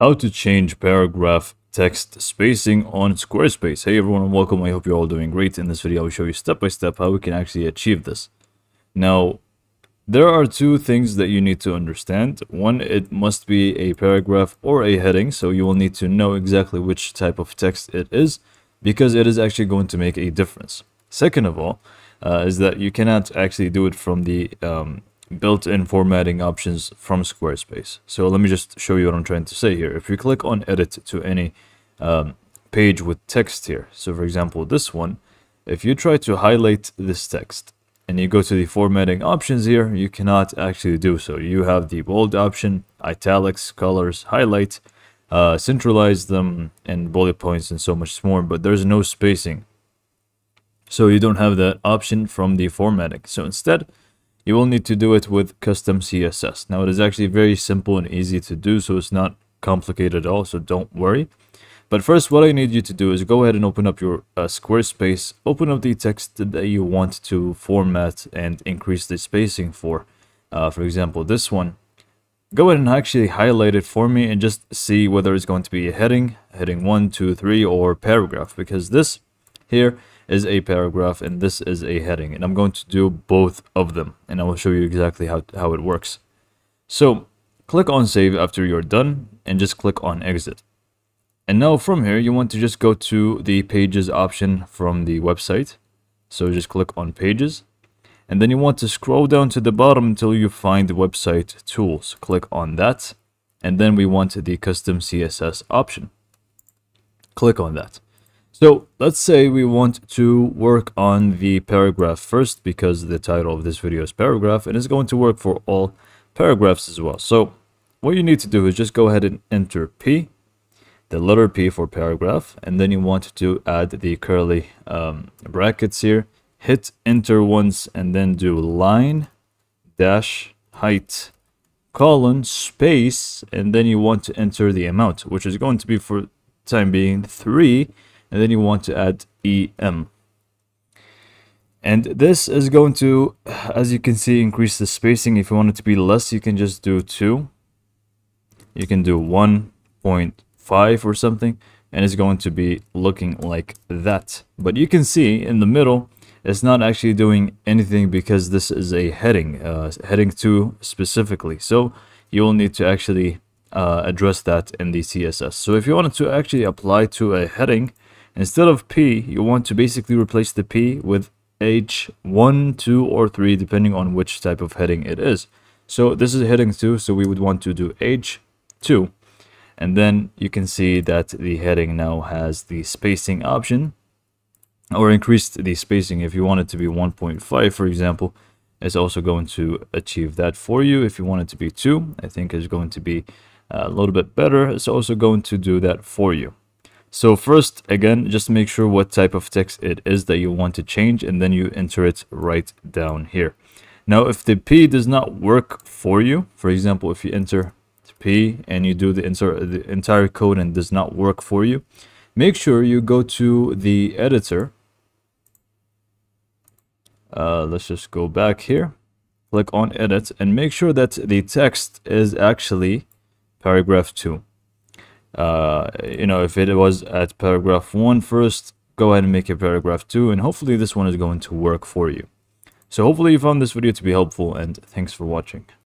how to change paragraph text spacing on Squarespace. Hey everyone welcome. I hope you're all doing great. In this video, I'll show you step by step how we can actually achieve this. Now, there are two things that you need to understand. One, it must be a paragraph or a heading, so you will need to know exactly which type of text it is because it is actually going to make a difference. Second of all, uh, is that you cannot actually do it from the um, built-in formatting options from Squarespace. So let me just show you what I'm trying to say here. If you click on edit to any um, page with text here, so for example this one, if you try to highlight this text and you go to the formatting options here, you cannot actually do so. You have the bold option, italics, colors, highlight, uh, centralize them, and bullet points and so much more, but there's no spacing. So you don't have that option from the formatting. So instead, you will need to do it with custom css now it is actually very simple and easy to do so it's not complicated at all so don't worry. But first what i need you to do is go ahead and open up your uh, squarespace. Open up the text that you want to format and increase the spacing for. Uh, for example this one. Go ahead and actually highlight it for me and just see whether it's going to be a heading heading one two three or paragraph because this here is a paragraph and this is a heading and I'm going to do both of them and I will show you exactly how, how it works. So click on save after you're done and just click on exit. And now from here you want to just go to the pages option from the website. So just click on pages and then you want to scroll down to the bottom until you find the website tools. Click on that and then we want the custom CSS option. Click on that. So let's say we want to work on the paragraph first because the title of this video is paragraph and it's going to work for all paragraphs as well. So what you need to do is just go ahead and enter P, the letter P for paragraph, and then you want to add the curly um, brackets here. Hit enter once and then do line dash height colon space and then you want to enter the amount which is going to be for time being 3 and then you want to add em and this is going to as you can see increase the spacing. If you want it to be less you can just do 2 you can do 1.5 or something and it's going to be looking like that. But you can see in the middle it's not actually doing anything because this is a heading uh, heading 2 specifically. So you will need to actually uh, address that in the css so if you wanted to actually apply to a heading Instead of P, you want to basically replace the P with H1, 2, or 3, depending on which type of heading it is. So this is heading 2, so we would want to do H2. And then you can see that the heading now has the spacing option, or increased the spacing if you want it to be 1.5, for example. It's also going to achieve that for you. If you want it to be 2, I think is going to be uh, a little bit better. It's also going to do that for you. So first, again, just make sure what type of text it is that you want to change and then you enter it right down here. Now, if the P does not work for you, for example, if you enter P and you do the, the entire code and does not work for you, make sure you go to the editor. Uh, let's just go back here, click on edit and make sure that the text is actually paragraph 2 uh, you know, if it was at paragraph one first, go ahead and make it paragraph two, and hopefully this one is going to work for you. So hopefully you found this video to be helpful, and thanks for watching.